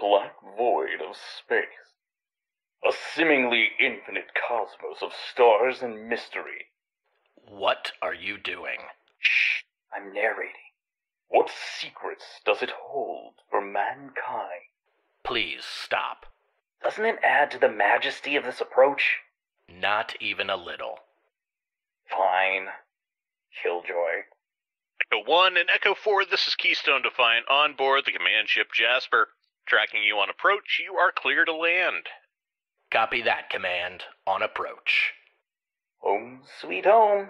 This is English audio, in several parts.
black void of space. A seemingly infinite cosmos of stars and mystery. What are you doing? Shh, I'm narrating. What secrets does it hold for mankind? Please stop. Doesn't it add to the majesty of this approach? Not even a little. Fine. Killjoy. Echo 1 and Echo 4, this is Keystone Defiant on board the command ship Jasper. Tracking you on approach, you are clear to land. Copy that, Command. On approach. Home sweet home.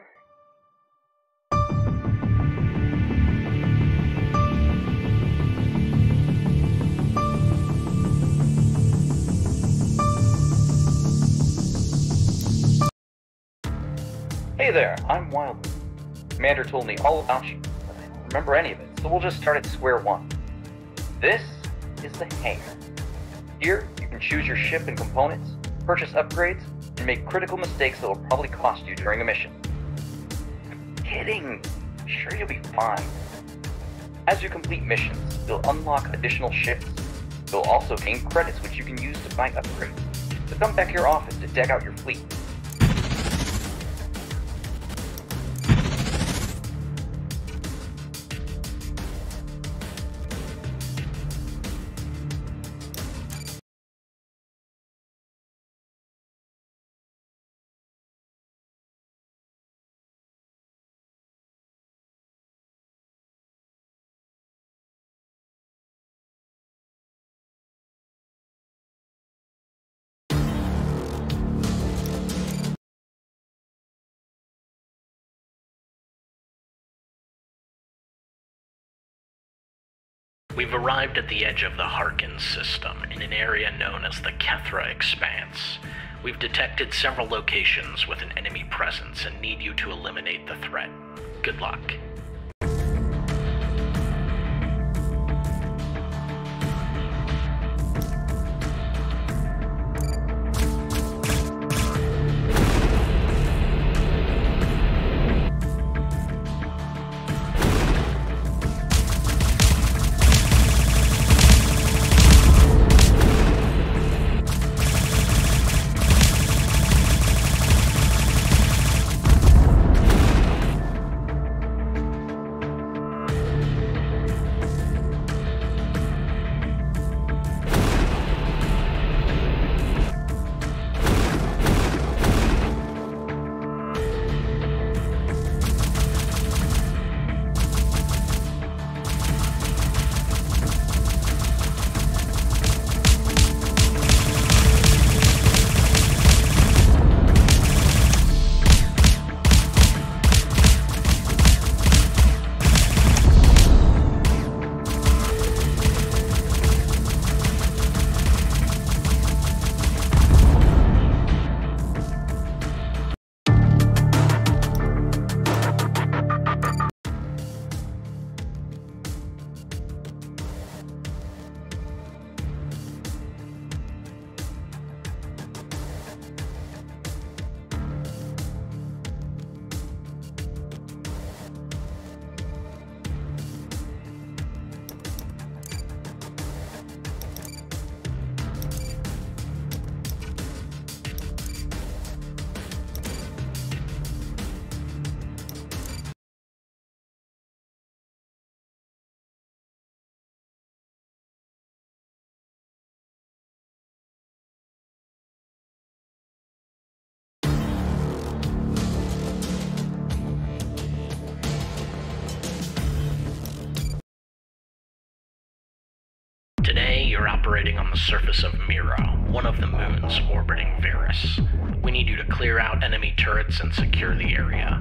Hey there, I'm Wildman. Commander told me all about you, but I don't remember any of it, so we'll just start at square one. This is the hangar. Here, you can choose your ship and components, purchase upgrades, and make critical mistakes that will probably cost you during a mission. I'm kidding! I'm sure you'll be fine. As you complete missions, you'll unlock additional ships. You'll also gain credits which you can use to buy upgrades. So come back your office to deck out your fleet. We've arrived at the edge of the Harkins system in an area known as the Kethra Expanse. We've detected several locations with an enemy presence and need you to eliminate the threat. Good luck. You're operating on the surface of Mira, one of the moons orbiting Varus. We need you to clear out enemy turrets and secure the area.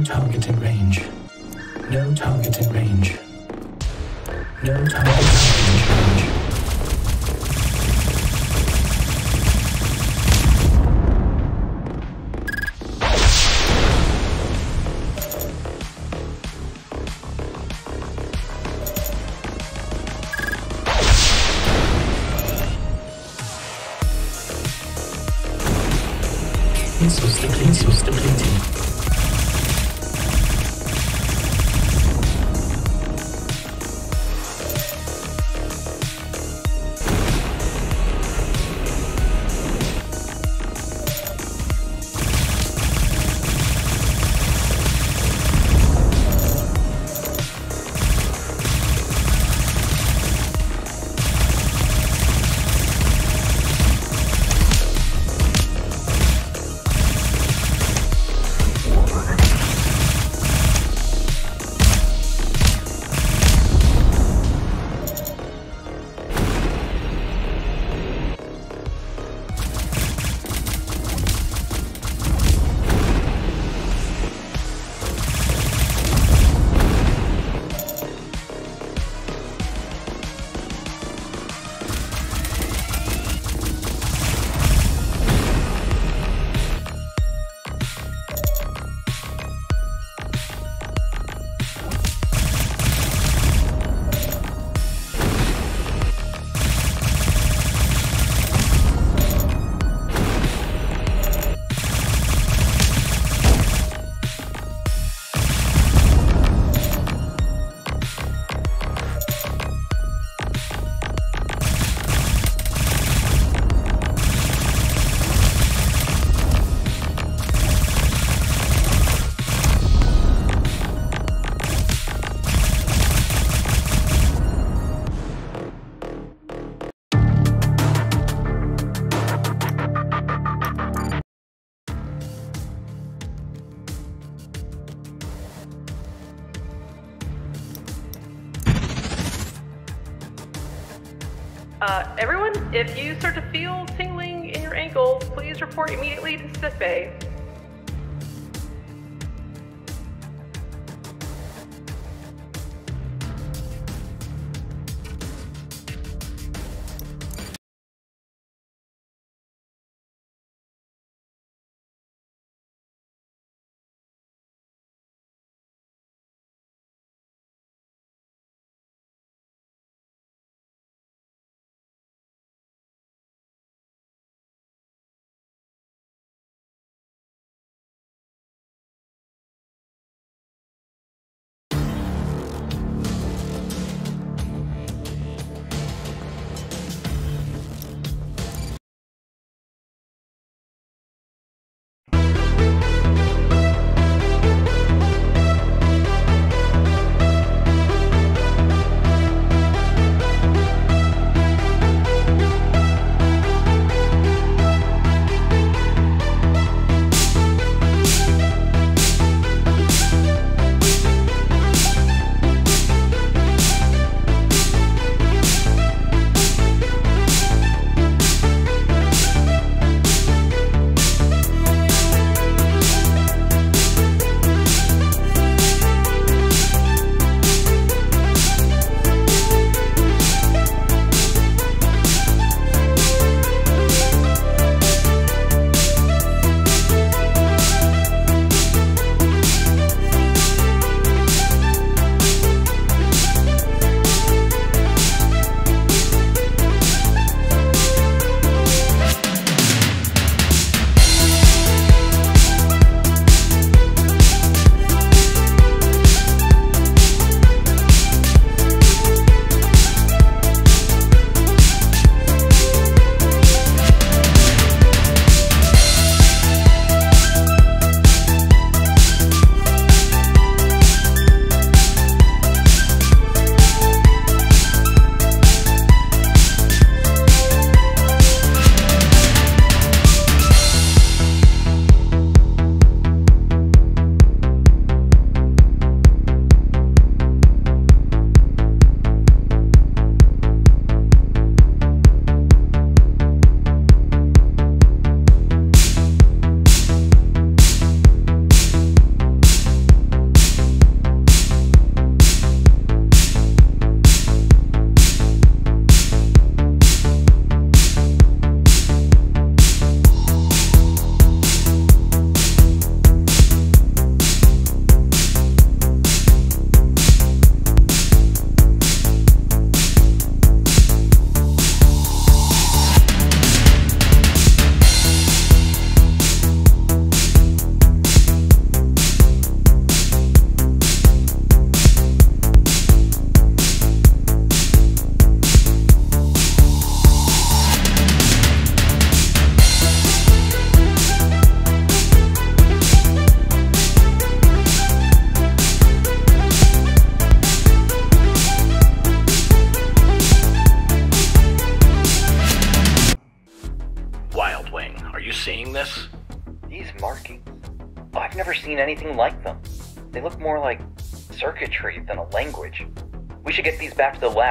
No targeting range. No targeting range.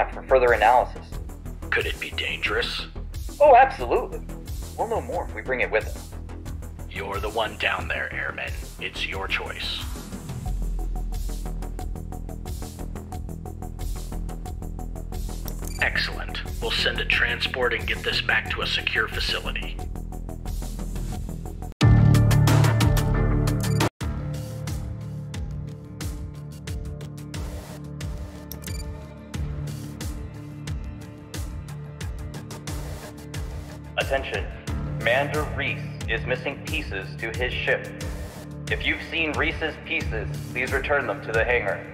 Lab for further analysis. Could it be dangerous? Oh, absolutely. We'll know more if we bring it with us. You're the one down there, Airman. It's your choice. Excellent. We'll send a transport and get this back to a secure facility. Attention. Commander Reese is missing pieces to his ship. If you've seen Reese's pieces, please return them to the hangar.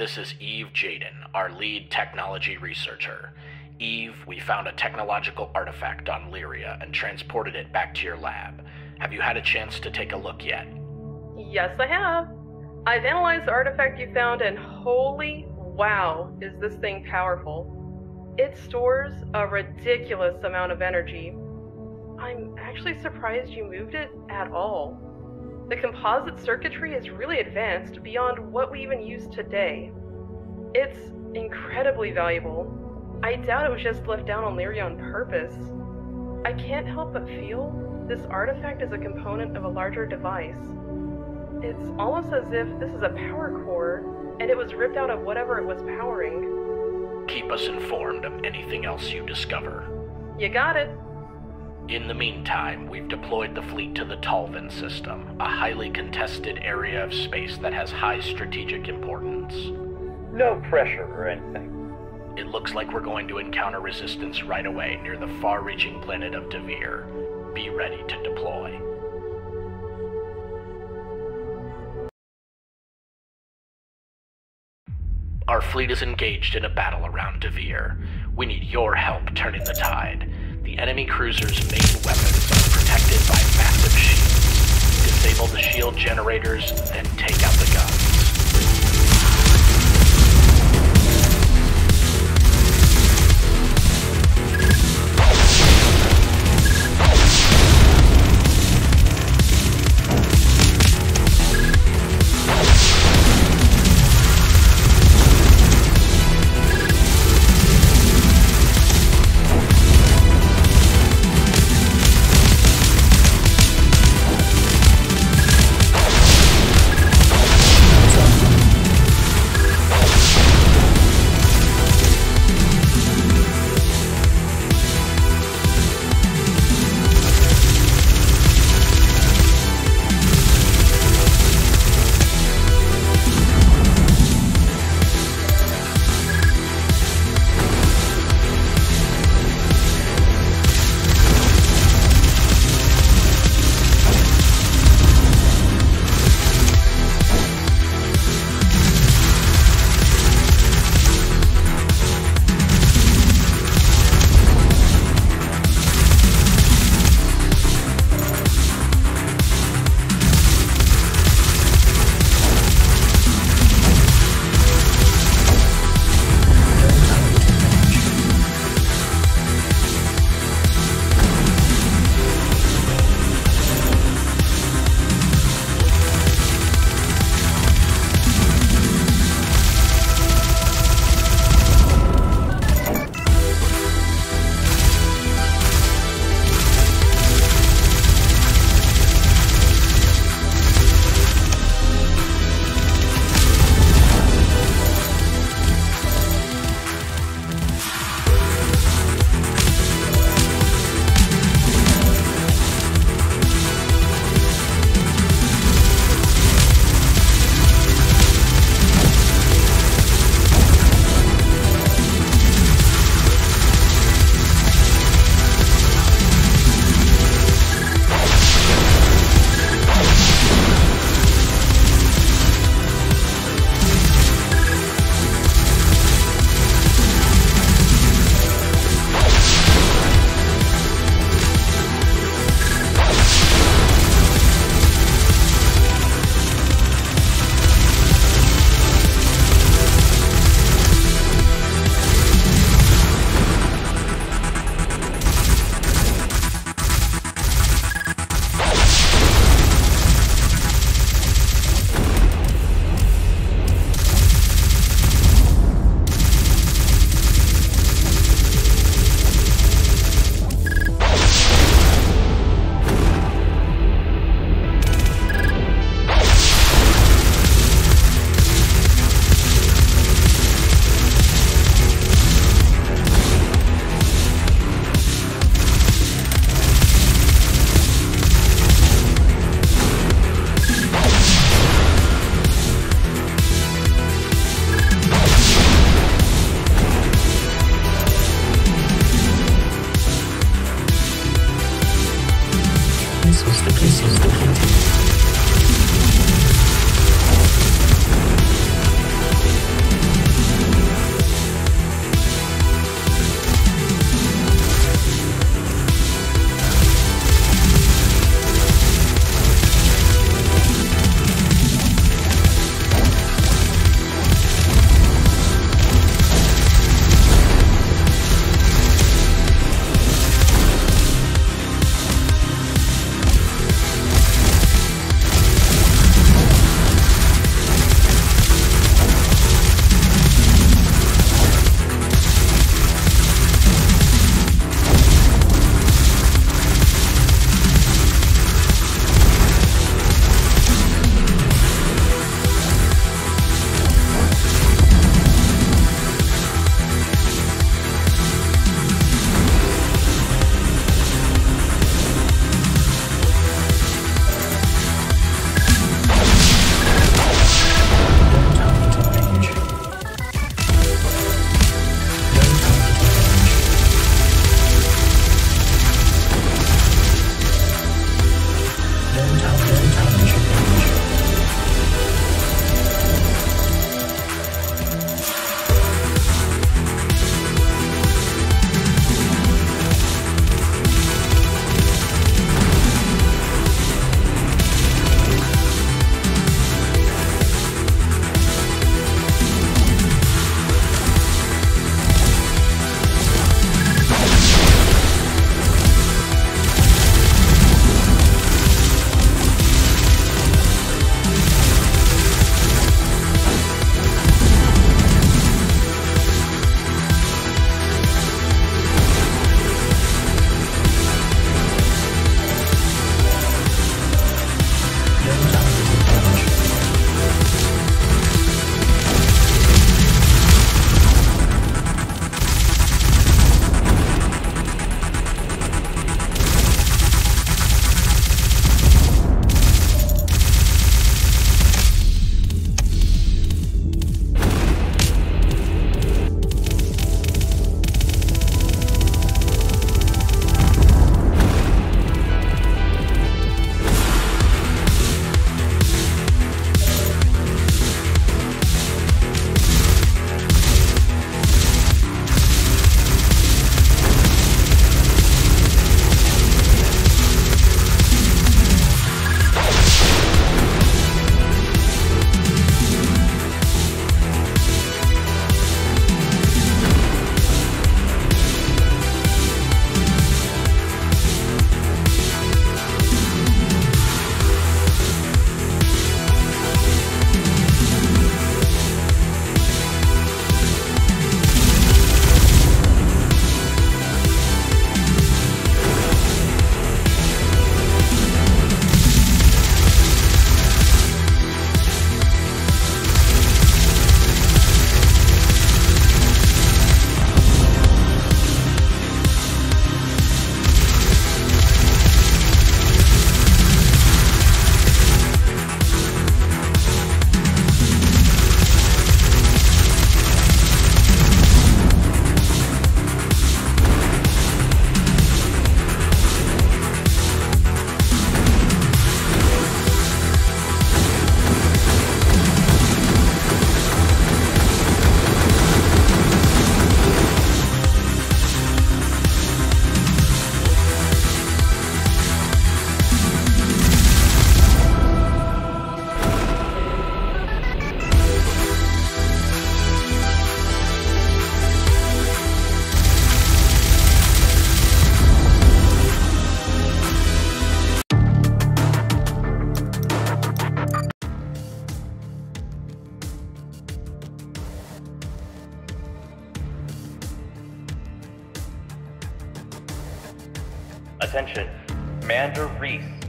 This is Eve Jaden, our lead technology researcher. Eve, we found a technological artifact on Lyria and transported it back to your lab. Have you had a chance to take a look yet? Yes, I have. I've analyzed the artifact you found, and holy wow, is this thing powerful. It stores a ridiculous amount of energy. I'm actually surprised you moved it at all. The composite circuitry is really advanced beyond what we even use today. It's incredibly valuable. I doubt it was just left down on Lyria on purpose. I can't help but feel this artifact is a component of a larger device. It's almost as if this is a power core and it was ripped out of whatever it was powering. Keep us informed of anything else you discover. You got it. In the meantime, we've deployed the fleet to the Talvin system, a highly contested area of space that has high strategic importance. No pressure or anything. It looks like we're going to encounter resistance right away near the far reaching planet of Devere. Be ready to deploy. Our fleet is engaged in a battle around Devere. We need your help turning the tide. The enemy cruiser's main weapons are protected by massive shields. Disable the shield generators, then take out the guns.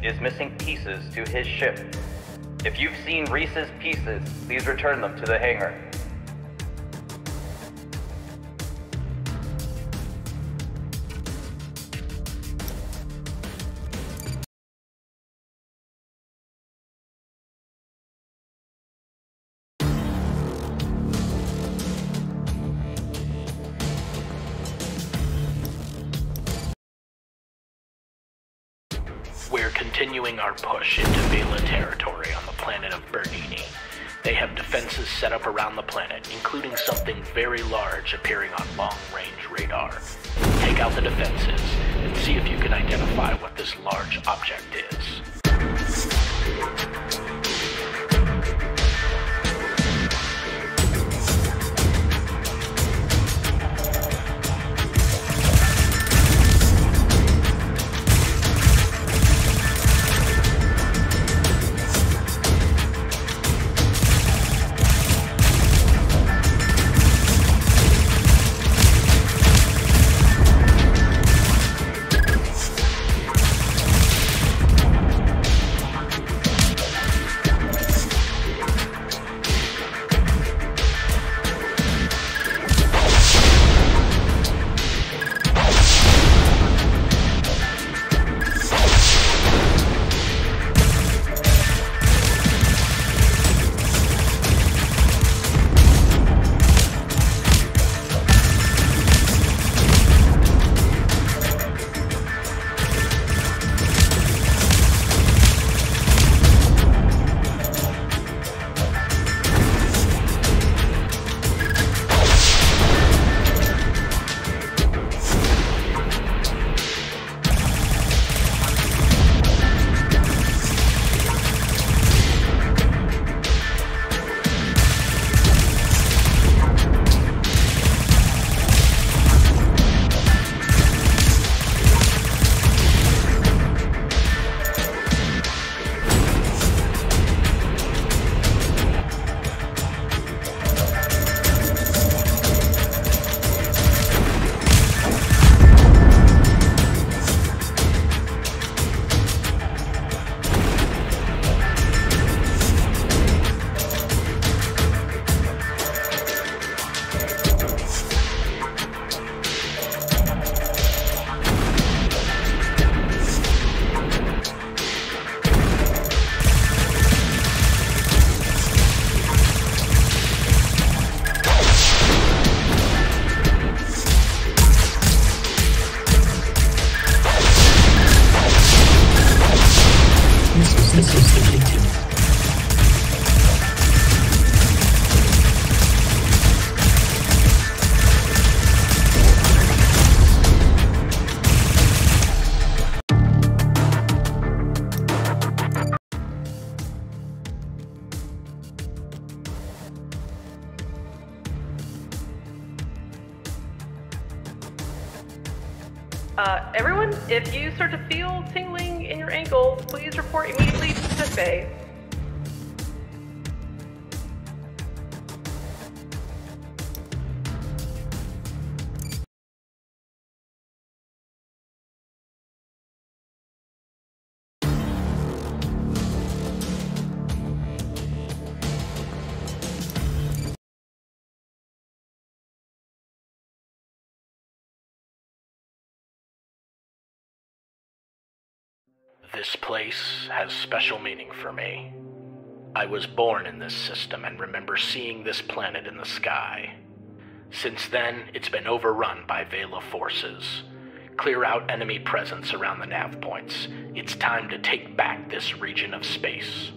Is missing pieces to his ship. If you've seen Reese's pieces, please return them to the hangar. Push into Vela territory on the planet of Bernini. They have defenses set up around the planet, including something very large appearing on long-range radar. Take out the defenses and see if you can identify what this large object is. This place has special meaning for me. I was born in this system and remember seeing this planet in the sky. Since then, it's been overrun by Vela forces. Clear out enemy presence around the nav points. It's time to take back this region of space.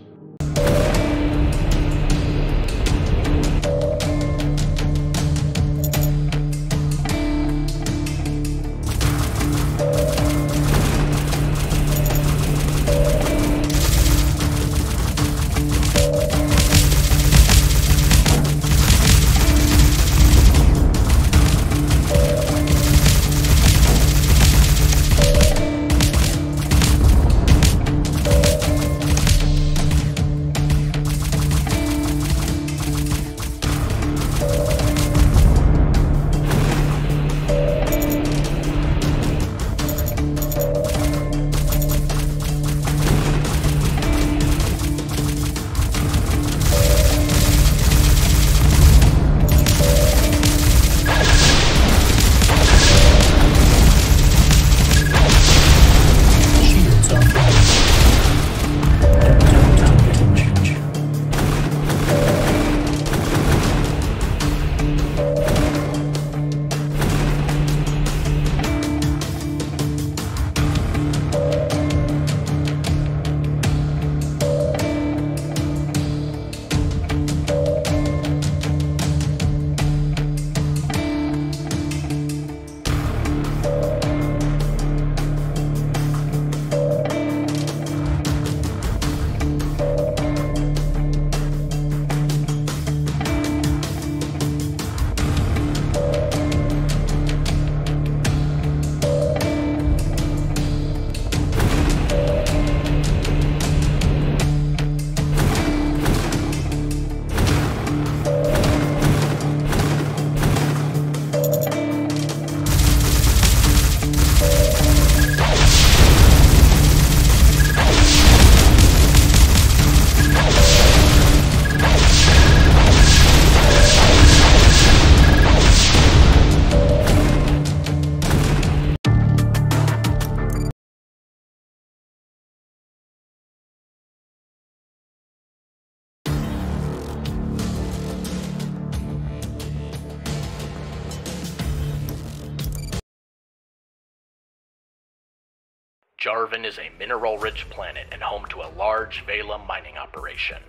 Jarvan is a mineral rich planet and home to a large Vela mining operation.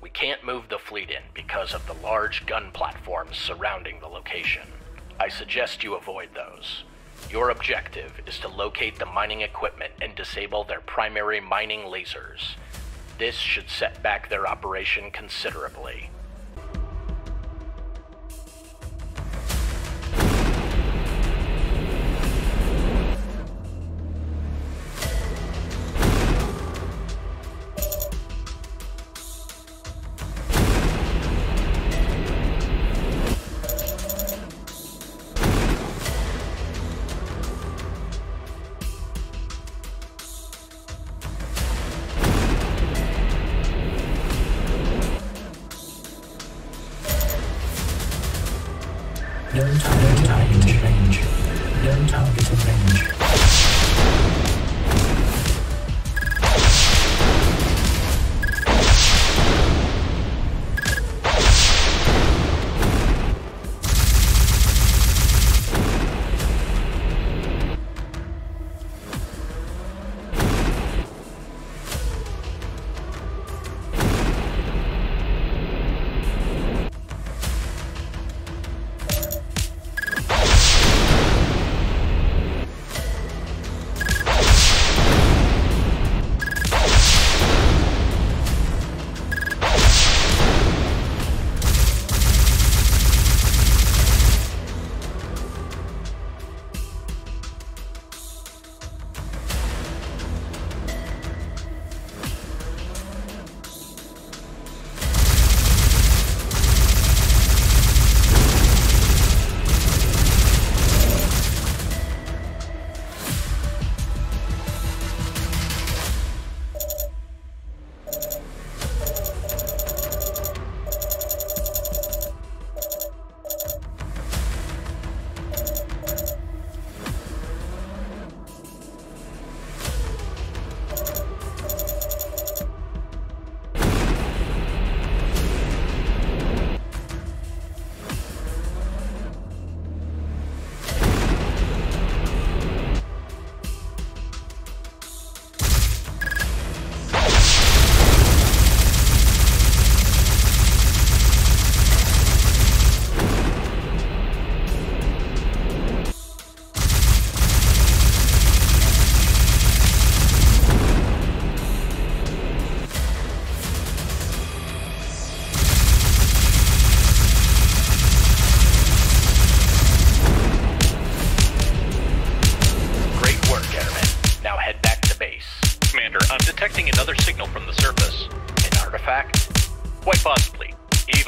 We can't move the fleet in because of the large gun platforms surrounding the location. I suggest you avoid those. Your objective is to locate the mining equipment and disable their primary mining lasers. This should set back their operation considerably.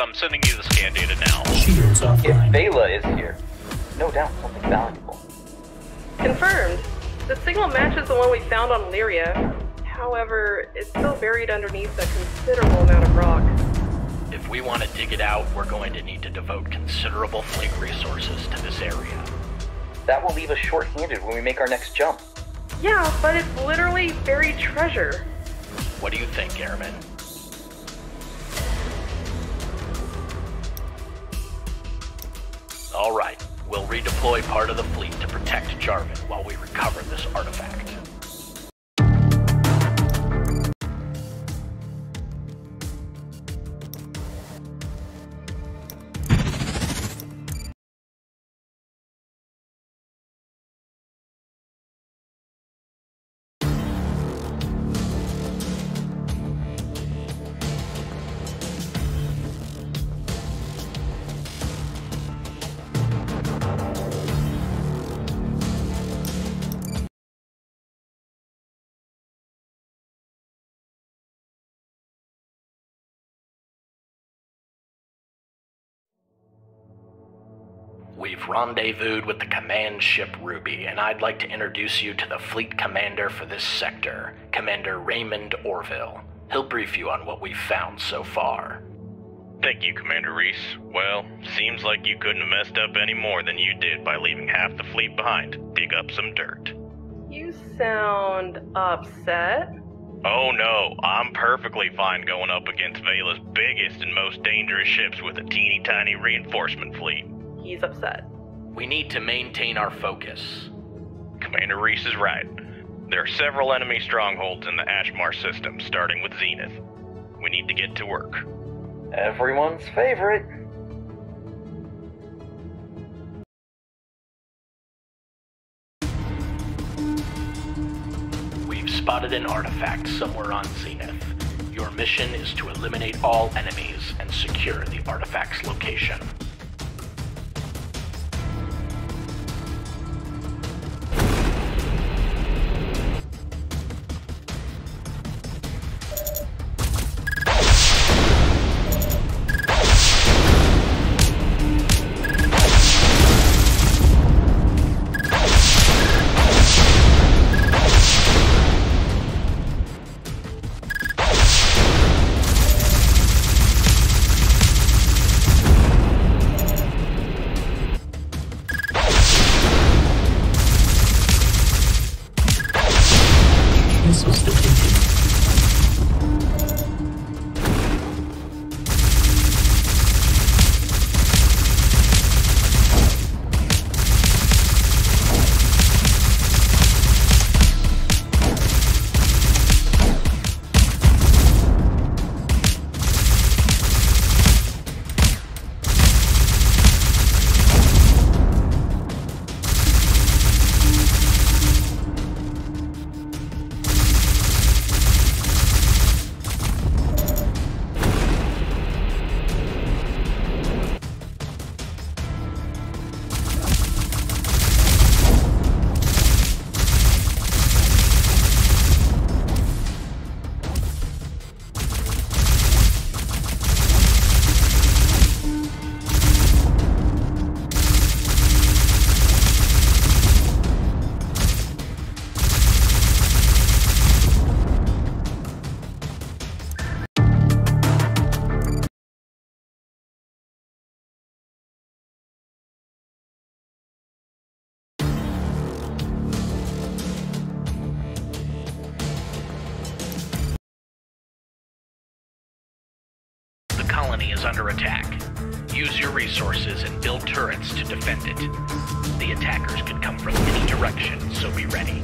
I'm sending you the scan data now. If offline. Vela is here, no doubt something valuable. Confirmed. The signal matches the one we found on Lyria. However, it's still buried underneath a considerable amount of rock. If we want to dig it out, we're going to need to devote considerable fleet resources to this area. That will leave us short-handed when we make our next jump. Yeah, but it's literally buried treasure. What do you think, Airman? All right, we'll redeploy part of the fleet to protect Jarvan while we recover this artifact. Rendezvoused with the command ship Ruby, and I'd like to introduce you to the fleet commander for this sector, Commander Raymond Orville. He'll brief you on what we've found so far. Thank you, Commander Reese. Well, seems like you couldn't have messed up any more than you did by leaving half the fleet behind dig up some dirt. You sound upset. Oh no, I'm perfectly fine going up against Vela's biggest and most dangerous ships with a teeny tiny reinforcement fleet. He's upset. We need to maintain our focus. Commander Reese is right. There are several enemy strongholds in the Ashmar system, starting with Zenith. We need to get to work. Everyone's favorite. We've spotted an artifact somewhere on Zenith. Your mission is to eliminate all enemies and secure the artifact's location. Under attack. Use your resources and build turrets to defend it. The attackers could come from any direction, so be ready.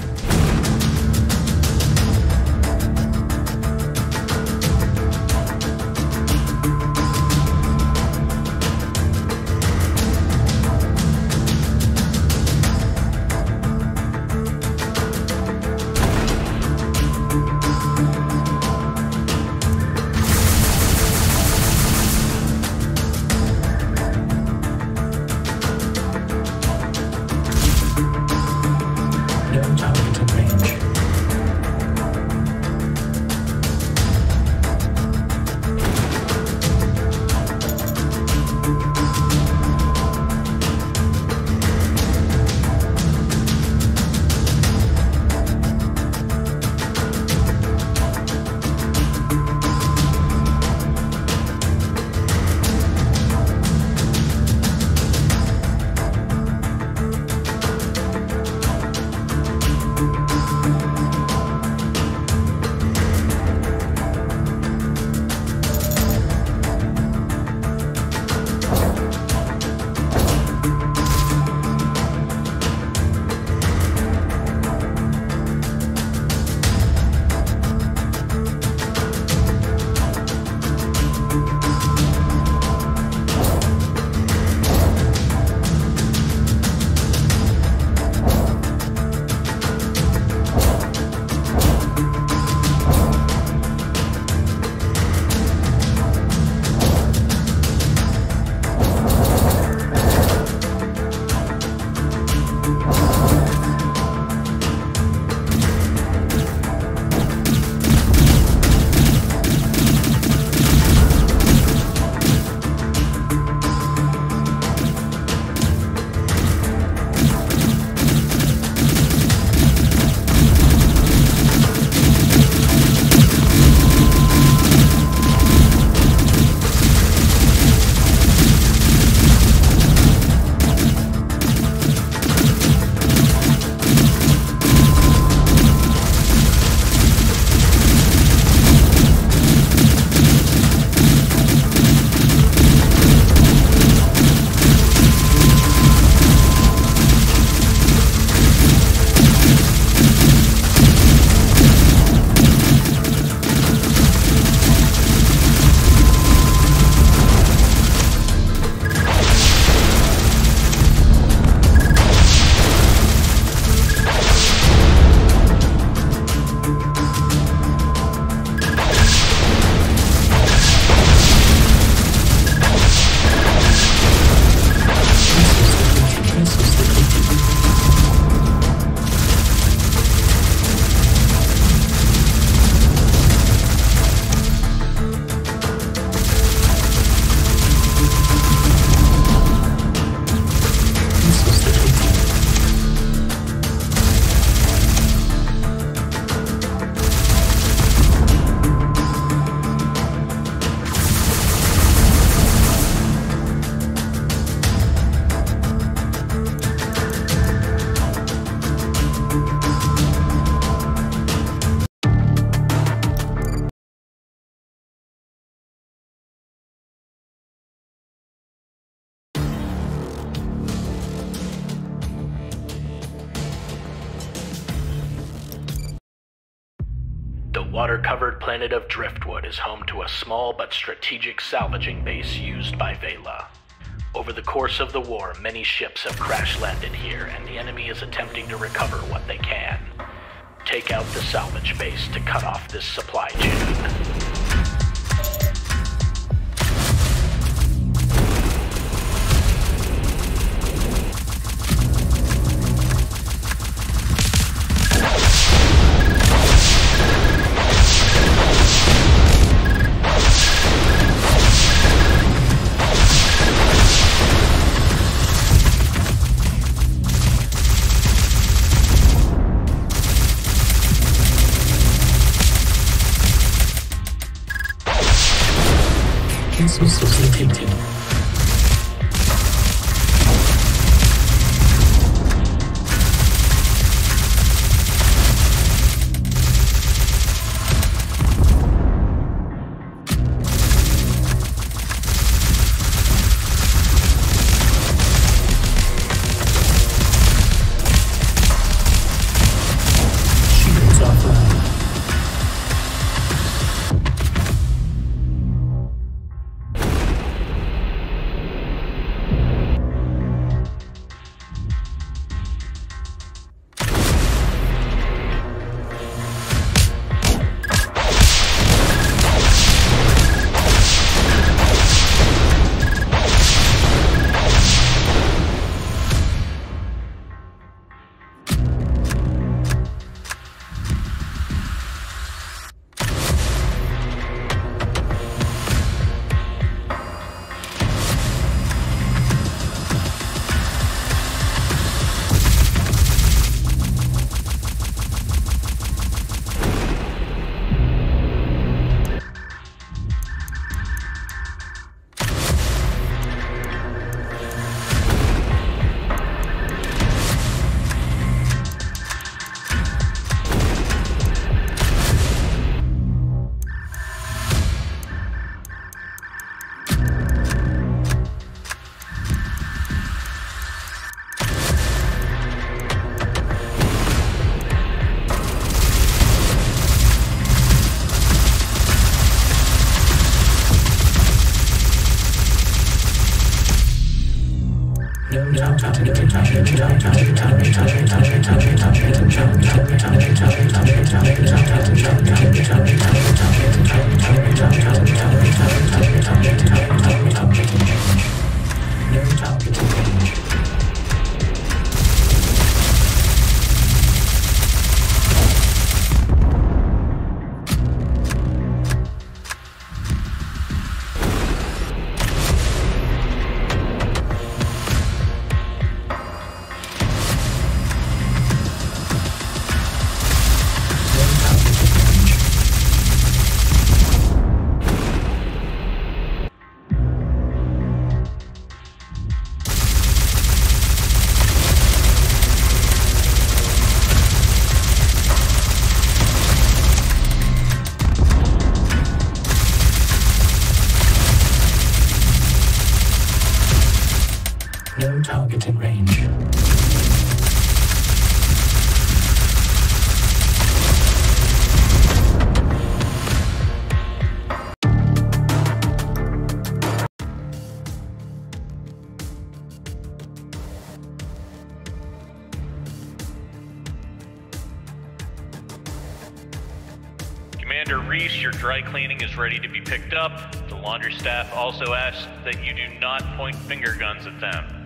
Planet of Driftwood is home to a small but strategic salvaging base used by Vela. Over the course of the war, many ships have crash landed here, and the enemy is attempting to recover what they can. Take out the salvage base to cut off this supply chain. Dry cleaning is ready to be picked up. The laundry staff also asks that you do not point finger guns at them.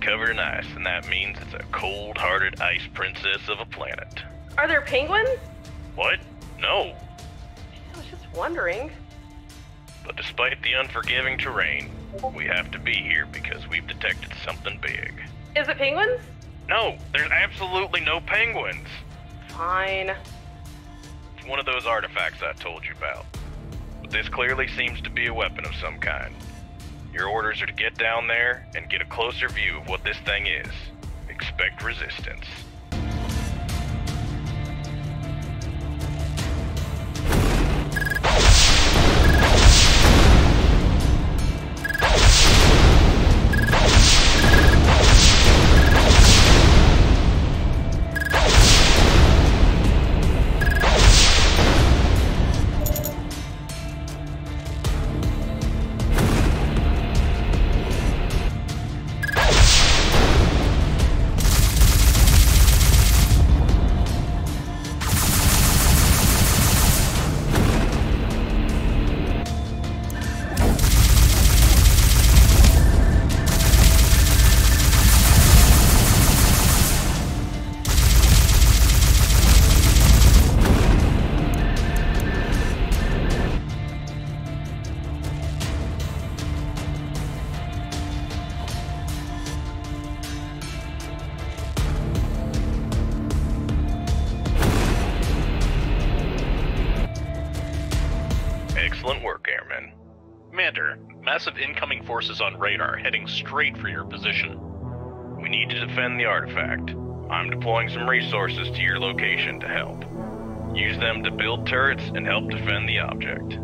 Covered in ice, and that means it's a cold-hearted ice princess of a planet. Are there penguins? What? No. I was just wondering. But despite the unforgiving terrain, we have to be here because we've detected something big. Is it penguins? No, there's absolutely no penguins. Fine. It's one of those artifacts I told you about. But this clearly seems to be a weapon of some kind. Your orders are to get down there and get a closer view of what this thing is. Expect resistance. On radar heading straight for your position. We need to defend the artifact. I'm deploying some resources to your location to help. Use them to build turrets and help defend the object.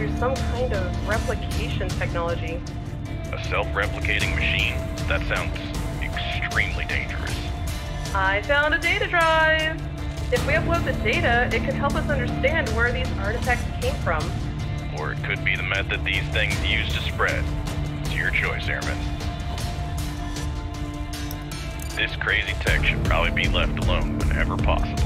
Through some kind of replication technology. A self-replicating machine? That sounds extremely dangerous. I found a data drive! If we upload the data, it could help us understand where these artifacts came from. Or it could be the method these things use to spread. It's your choice, Airman. This crazy tech should probably be left alone whenever possible.